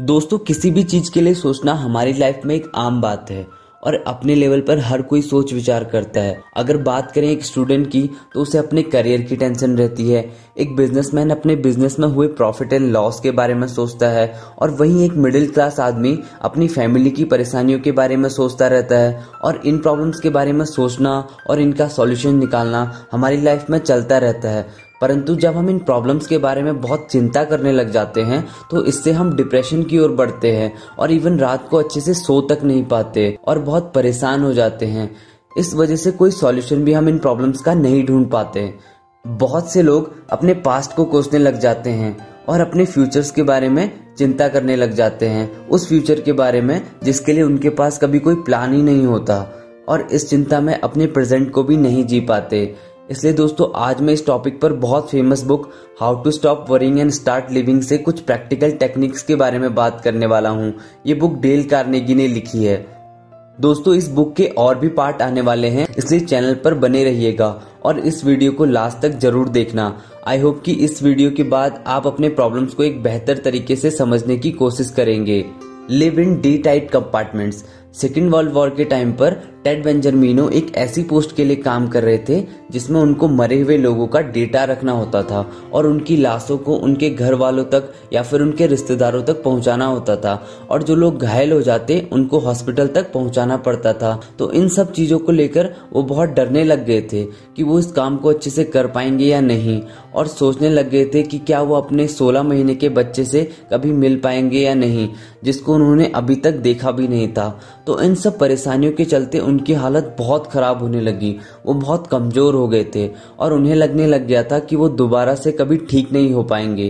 दोस्तों, किसी भी चीज़ के लिए सोचना हमारी लाइफ में एक आम बात है और अपने लेवल पर हर कोई सोच विचार करता है। अगर बात करें एक स्टूडेंट की तो उसे अपने करियर की टेंशन रहती है। एक बिजनेसमैन अपने बिज़नेस में हुए प्रॉफिट एंड लॉस के बारे में सोचता है और वहीं एक मिडिल क्लास आदमी अपनी फैमिली की परेशानियों के बारे में सोचता रहता है। और इन प्रॉब्लम्स के बारे में सोचना और इनका सॉल्यूशन निकालना हमारी लाइफ में चलता रहता है। परंतु जब हम इन प्रॉब्लम्स के बारे में बहुत चिंता करने लग जाते हैं तो इससे हम डिप्रेशन की ओर बढ़ते हैं और इवन रात को अच्छे से सो तक नहीं पाते और बहुत परेशान हो जाते हैं। इस वजह से कोई सॉल्यूशन भी हम इन प्रॉब्लम्स का नहीं ढूंढ पाते। बहुत से लोग अपने पास्ट को कोसने लग जाते हैं और अपने फ्यूचर्स के बारे में चिंता करने लग जाते हैं। उस फ्यूचर के बारे में जिसके लिए उनके पास कभी कोई प्लान ही नहीं होता और इस चिंता में अपने प्रेजेंट को भी नहीं जी पाते। इसलिए दोस्तों, आज मैं इस टॉपिक पर बहुत famous book how to stop worrying and start living से कुछ प्रैक्टिकल टेक्निक्स के बारे में बात करने वाला हूँ। ये बुक डेल कार्नेगी ने लिखी है। दोस्तों, इस बुक के और भी पार्ट आने वाले हैं, इसलिए चैनल पर बने रहिएगा और इस वीडियो को लास्ट तक ज़रूर देखना। आई होप कि इस वीडियो के बाद आप अपने प्रॉब्लम्स को एक बेहतर तरीके से समझने की कोशिश करेंगे। Live in the tight compartments second world war के टाइम पर टेड वेंजरमिनो एक ऐसी पोस्ट के लिए काम कर रहे थे, जिसमें उनको मरे हुए लोगों का डेटा रखना होता था और उनकी लाशों को उनके घर वालों तक या फिर उनके रिश्तेदारों तक पहुंचाना होता था और जो लोग घायल हो जाते, उनको हॉस्पिटल तक पहुंचाना पड़ता था। तो इन सब चीज़ों को लेकर वो बहुत डरने लग गए थे कि वो इस काम को अच्छे से कर पाएँगे या नहीं और सोचने लग गए थे कि क्या वो अपने 16 महीने के बच्चे से कभी मिल पाएँगे या नहीं, जिसको उन्होंने अभी तक देखा भी नहीं था। तो इन सब परेशानियों के चलते उनकी हालत बहुत खराब होने लगी। वो बहुत कमज़ोर हो गए थे और उन्हें लगने लग गया था कि वो दोबारा से कभी ठीक नहीं हो पाएँगे।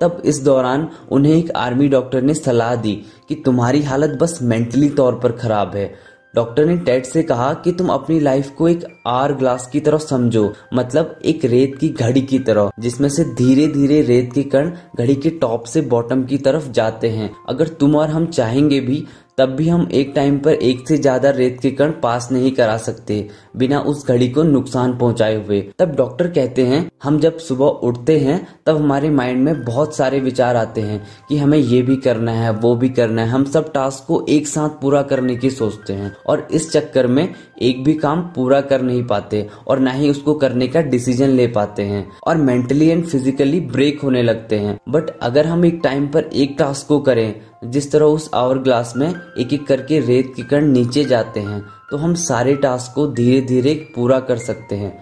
तब इस दौरान उन्हें एक आर्मी डॉक्टर ने सलाह दी कि तुम्हारी हालत बस मेंटली तौर पर खराब है। डॉक्टर ने टेड से कहा कि तुम अपनी लाइफ को एक आर ग्लास की तरह समझो मतलब एक रेत की घड़ी की तरह, जिसमें से धीरे धीरे रेत के कण घड़ी के टॉप से बॉटम की तरफ़ जाते हैं। अगर तुम और हम चाहेंगे भी तब भी हम एक टाइम पर एक से ज़्यादा रेत के कण पास नहीं करा सकते, बिना उस घड़ी को नुकसान पहुँचाए हुए। तब डॉक्टर कहते हैं, हम जब सुबह उठते हैं, तब हमारे माइंड में बहुत सारे विचार आते हैं कि हमें ये भी करना है, वो भी करना है। हम सब टास्क को एक साथ पूरा करने की सोचते हैं और इस चक्कर में एक भी काम पूरा कर नहीं पाते और ना ही उसको करने का डिसीज़न ले पाते हैं और मेंटली एंड फिजिकली ब्रेक होने लगते हैं। बट अगर हम एक टाइम पर एक टास्क को करें जिस तरह उस आवर ग्लास में एक एक करके रेत के कण नीचे जाते हैं तो हम सारे टास्क को धीरे धीरे पूरा कर सकते हैं।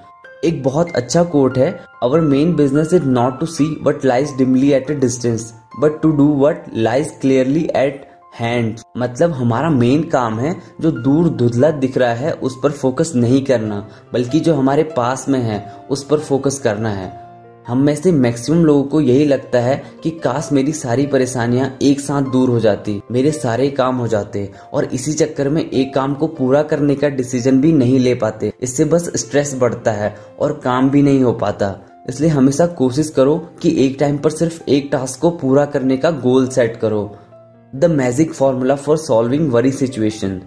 एक बहुत अच्छा कोट है our main business is not to see what lies dimly at a distance but to do what lies clearly at hand मतलब हमारा मेन काम है, जो दूर धुधला दिख रहा है, उस पर फोकस नहीं करना, बल्कि जो हमारे पास में है, उस पर फोकस करना है। हम में से मैक्सिमम लोगों को यही लगता है कि काश मेरी सारी परेशानियाँ एक साथ दूर हो जाती, मेरे सारे काम हो जाते और इसी चक्कर में एक काम को पूरा करने का डिसीज़न भी नहीं ले पाते। इससे बस स्ट्रेस बढ़ता है और काम भी नहीं हो पाता। इसलिए हमेशा कोशिश करो कि एक टाइम पर सिर्फ़ एक टास्क को पूरा करने का गोल सेट करो। The magic formula for solving worry situation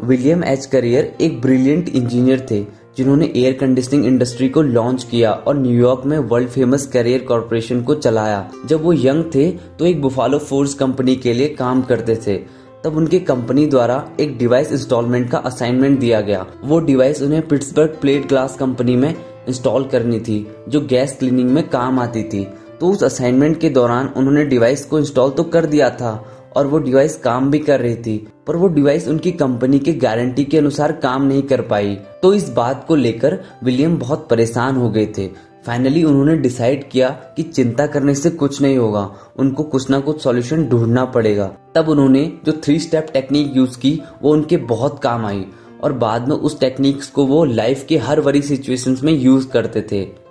William H Carrier एक ब्रिलियंट इंजीनियर थे। जिन्होंने एयर कंडीशनिंग इंडस्ट्री को लॉन्च किया और न्यूयॉर्क में वर्ल्ड फ़ेमस करियर कॉरपोरेशन को चलाया। जब वो यंग थे तो एक बुफालो फोर्स कंपनी के लिए काम करते थे। तब उनके कंपनी द्वारा एक डिवाइस इंस्टॉलमेंट का असाइनमेंट दिया गया। वो डिवाइस उन्हें पिट्सबर्ग प्लेट ग्लास कंपनी में इंस्टॉल करनी थी, जो गैस क्लीनिंग में काम आती थी। तो उस असाइनमेंट के दौरान उन्होंने डिवाइस को इंस्टॉल तो कर दिया था और वो डिवाइस काम भी कर रही थी, पर वो डिवाइस उनकी कंपनी के गारंटी के अनुसार काम नहीं कर पाई। तो इस बात को लेकर विलियम बहुत परेशान हो गए थे। फाइनली उन्होंने डिसाइड किया कि चिंता करने से कुछ नहीं होगा। उनको कुछ ना कुछ सॉल्यूशन ढूंढना पड़ेगा। तब उन्होंने जो थ्री स्टेप टेक्निक यूज़ की, वो उनके बहुत काम आई। और बाद में उस टेक्निक्स को वो लाइफ के हर बड़ी सिचुएशंस में यूज़ करते थे।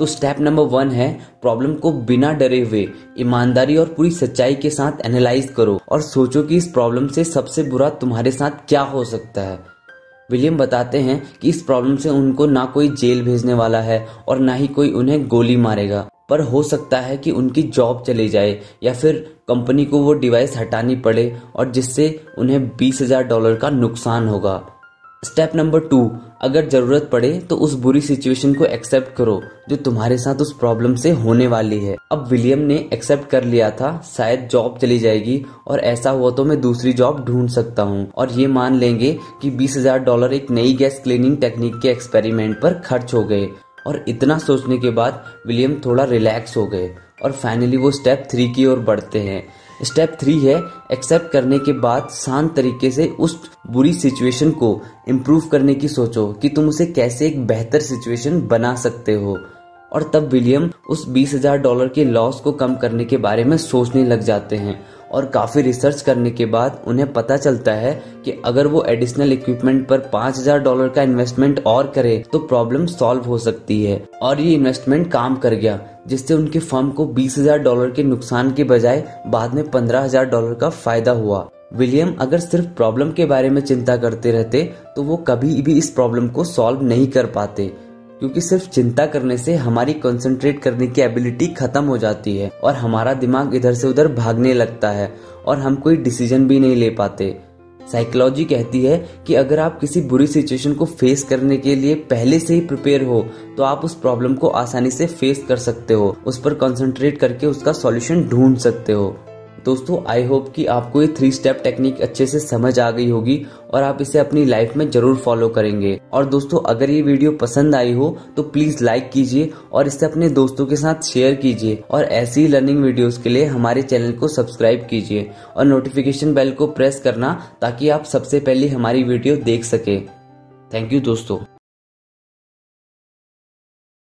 तो स्टेप नंबर वन है प्रॉब्लम को बिना डरे हुए, ईमानदारी और पूरी सच्चाई के साथ एनालाइज करो और सोचो कि इस प्रॉब्लम से सबसे बुरा तुम्हारे साथ क्या हो सकता है। विलियम बताते हैं कि इस प्रॉब्लम से उनको ना कोई जेल भेजने वाला है और ना ही कोई उन्हें गोली मारेगा। पर हो सकता है कि उनकी जॉब चली जाए या फिर कंपनी को वो डिवाइस हटानी पड़े और जिससे उन्हें बीस हज़ार डॉलर का नुकसान होगा। स्टेप नंबर टू अगर ज़रूरत पड़े तो उस बुरी सिचुएशन को एक्सेप्ट करो, जो तुम्हारे साथ उस प्रॉब्लम से होने वाली है। अब विलियम ने एक्सेप्ट कर लिया था, शायद जॉब चली जाएगी, और ऐसा हुआ तो मैं दूसरी जॉब ढूंढ सकता हूँ। और ये मान लेंगे कि बीस हज़ार डॉलर एक नई गैस क्लीनिंग टेक्निक के एक्सपेरिमेंट पर खर्च हो गए। और इतना सोचने के बाद विलियम थोड़ा रिलैक्स हो गए, और फाइनली वो स्टेप थ्री की ओर बढ़ते हैं। स्टेप थ्री है एक्सेप्ट करने के बाद शांत तरीके से उस बुरी सिचुएशन को इम्प्रूव करने की सोचो कि तुम उसे कैसे एक बेहतर सिचुएशन बना सकते हो। और तब विलियम उस बीस हज़ार डॉलर के लॉस को कम करने के बारे में सोचने लग जाते हैं। और काफ़ी रिसर्च करने के बाद उन्हें पता चलता है कि अगर वो एडिशनल इक्विपमेंट पर पाँच हज़ार डॉलर का इन्वेस्टमेंट और करे तो प्रॉब्लम सॉल्व हो सकती है। और ये इन्वेस्टमेंट काम कर गया, जिससे उनके फर्म को बीस हज़ार डॉलर के नुकसान के बजाय बाद में पंद्रह हज़ार डॉलर का फ़ायदा हुआ। विलियम, अगर सिर्फ़ प्रॉब्लम के बारे में चिंता करते रहते तो वो कभी भी इस प्रॉब्लम को सॉल्व नहीं कर पाते। क्योंकि सिर्फ़ चिंता करने से हमारी कंसंट्रेट करने की एबिलिटी खत्म हो जाती है और हमारा दिमाग इधर से उधर भागने लगता है और हम कोई डिसीज़न भी नहीं ले पाते। साइकोलॉजी कहती है कि अगर आप किसी बुरी सिचुएशन को फेस करने के लिए पहले से ही प्रिपेयर हो तो आप उस प्रॉब्लम को आसानी से फेस कर सकते हो, उस पर कंसंट्रेट करके उसका सॉल्यूशन ढूंढ सकते हो। दोस्तों आई होप कि आपको ये थ्री स्टेप टेक्निक अच्छे से समझ आ गई होगी और आप इसे अपनी लाइफ में ज़रूर फॉलो करेंगे। और दोस्तों, अगर ये वीडियो पसंद आई हो तो प्लीज़ लाइक कीजिए और इसे अपने दोस्तों के साथ शेयर कीजिए और ऐसी लर्निंग वीडियोस के लिए हमारे चैनल को सब्सक्राइब कीजिए और नोटिफिकेशन बेल को प्रेस करना ताकि आप सबसे पहले हमारी वीडियो देख सके। थैंक यू दोस्तों।